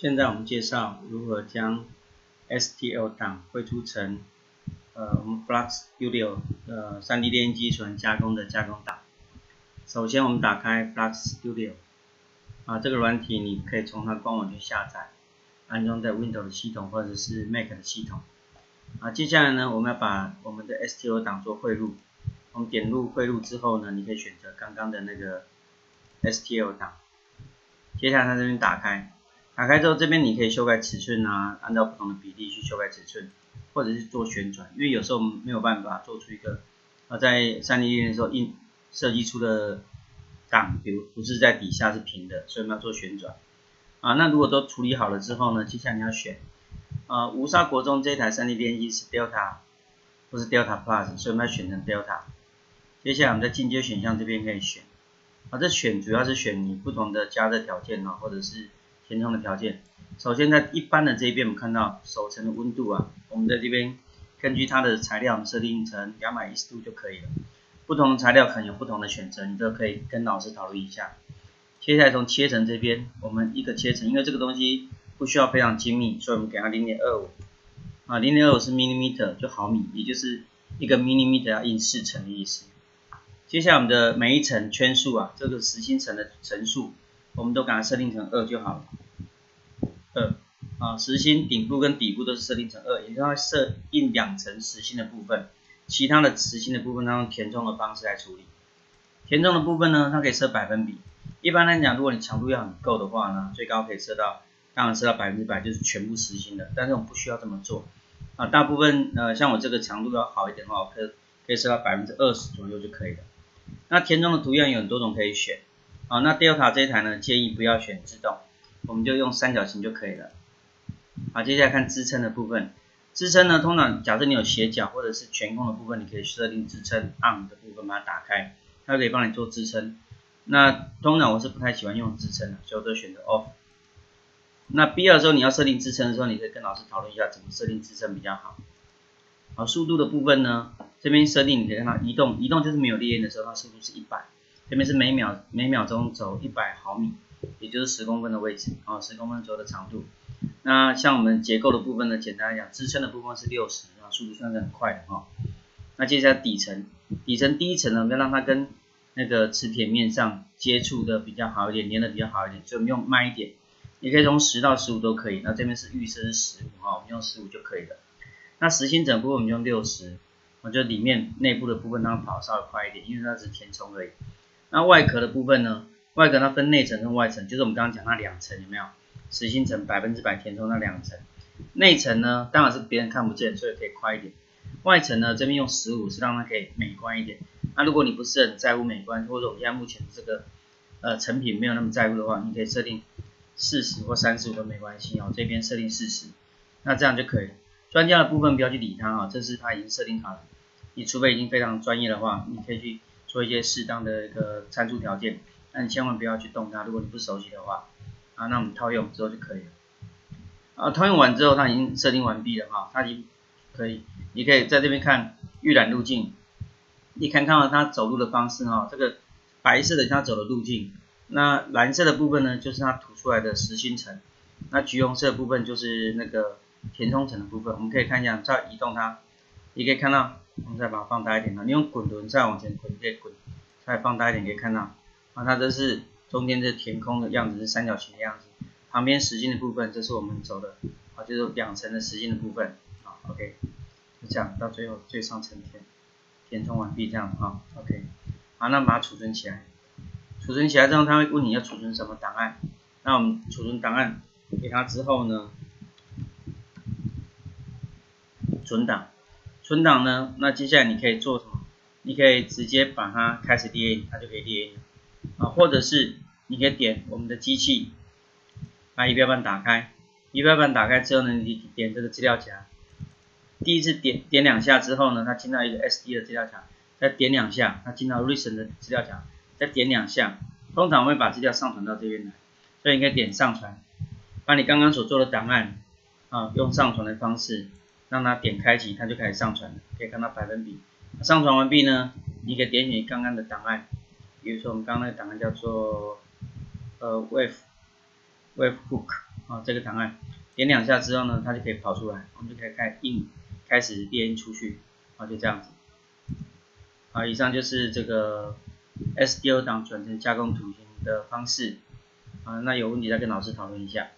现在我们介绍如何将 STL 档绘出成呃我们 Flux Studio 呃 3D 列印机所能加工的加工档。首先我们打开 Flux Studio 啊，这个软体你可以从它官网去下载，安装在 Windows 系统或者是 Mac 的系统。啊，接下来呢，我们要把我们的 STL 档做汇入。我们点入汇入之后呢，你可以选择刚刚的那个 STL 档。接下来它这边打开。打开之后，这边你可以修改尺寸啊，按照不同的比例去修改尺寸，或者是做旋转，因为有时候没有办法做出一个啊，在三 D 印的时候印设计出的档，比如不是在底下是平的，所以我们要做旋转啊。那如果都处理好了之后呢，接下来你要选啊，无沙国中这台三 D 列印机是 Delta 或是 Delta Plus，所以我们要选成 Delta。接下来我们在进阶选项这边可以选啊，这选主要是选你不同的加热条件啊，或者是填充的条件，首先在一般的这一边，我们看到首层的温度啊，我们在这边根据它的材料，我们设定成两百一十度就可以了。不同的材料可能有不同的选择，你都可以跟老师讨论一下。接下来从切层这边，我们一个切层，因为这个东西不需要非常精密，所以我们给它零点二五啊，零点二五是 millimeter 就毫米，也就是一个 millimeter 要印四层的意思。接下来我们的每一层圈数啊，这个实心层的层数。我们都给它设定成二就好了，二啊，实心顶部跟底部都是设定成二，也就是它设印两层实心的部分，其他的实心的部分它用填充的方式来处理。填充的部分呢，它可以设百分比。一般来讲，如果你强度要很够的话呢，最高可以设到，当然设到百分之百就是全部实心的，但是我们不需要这么做啊。大部分呃，像我这个强度要好一点的话，可可以设到百分之二十左右就可以了。那填充的图样有很多种可以选。好，那 Delta 这一台呢，建议不要选自动，我们就用三角形就可以了。好，接下来看支撑的部分，支撑呢，通常假设你有斜角或者是全空的部分，你可以设定支撑 On 的部分把它打开，它可以帮你做支撑。那通常我是不太喜欢用支撑的，所以我都选择 Off。那必要的时候你要设定支撑的时候，你可以跟老师讨论一下怎么设定支撑比较好。好，速度的部分呢，这边设定你可以看到移动，移动就是没有烈焰的时候，它速度是一百。这边是每秒每秒钟走一百毫米，也就是十公分的位置啊，十公分左右的长度。那像我们结构的部分呢，简单来讲，支撑的部分是六十啊，速度算是很快的哈。那接下来底层，底层第一层呢，我们要让它跟那个磁铁面上接触的比较好一点，粘的比较好一点，所以我们用慢一点，也可以从十到十五都可以。那这边是预设是十五哈，我们用十五就可以了。那实心整部分我们用六十，我觉得里面内部的部分让它跑稍微快一点，因为它是填充而已。那外壳的部分呢？外壳它分内层跟外层，就是我们刚刚讲那两层，有没有？实心层百分之百填充那两层，内层呢，当然是别人看不见，所以可以快一点。外层呢，这边用十五是让它可以美观一点。那如果你不是很在乎美观，或者我现在目前这个呃成品没有那么在乎的话，你可以设定四十或三十五都没关系哦。这边设定四十，那这样就可以。专家的部分不要去理它啊，这是它已经设定好了。你除非已经非常专业的话，你可以去。做一些适当的一个参数条件，那你千万不要去动它。如果你不熟悉的话，啊，那我们套用之后就可以了。啊，套用完之后，它已经设定完毕了哈，它已经可以，你可以在这边看预览路径，你看看到它走路的方式哈，这个白色的它走的路径，那蓝色的部分呢，就是它涂出来的实心层，那橘红色部分就是那个填充层的部分。我们可以看一下，再移动它，你可以看到。我们再把它放大一点啊，你用滚轮再往前滚，再滚，再放大一点可以看到，啊，它这是中间这填空的样子是三角形的样子，旁边实心的部分这是我们走的，啊，就是两层的实心的部分，啊，OK，就这样到最后最上层填填充完毕这样啊，OK，好，那把它储存起来，储存起来之后，他会问你要储存什么档案，那我们储存档案给他之后呢，存档。存档呢？那接下来你可以做什么？你可以直接把它开始列印，它就可以列印啊。或者是你可以点我们的机器，把仪表板打开。仪表板打开之后呢，你点这个资料夹。第一次点点两下之后呢，它进到一个 SD 的资料夹，再点两下，它进到 Recent 的资料夹，再点两下，通常会把资料上传到这边来。所以你可以点上传，把你刚刚所做的档案啊，用上传的方式。让它点开启，它就开始上传。可以看到百分比。上传完毕呢，你可以点选刚刚的档案，比如说我们刚刚那个档案叫做呃 wave wave hook 啊这个档案，点两下之后呢，它就可以跑出来，我们就可以开印，开始列印出去，啊就这样子。啊，以上就是这个 SDL 档转成加工图形的方式，啊那有问题再跟老师讨论一下。